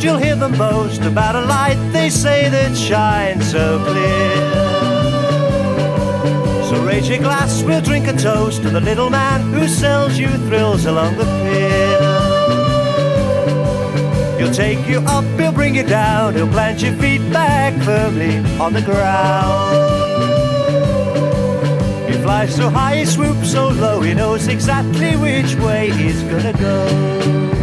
you'll hear the most about a light they say that shines so clear. So raise your glass, we'll drink a toast to the little man who sells you thrills along the pier. He'll take you up, he'll bring you down, he'll plant your feet back firmly on the ground. He flies so high, he swoops so low, he knows exactly which way he's gonna go.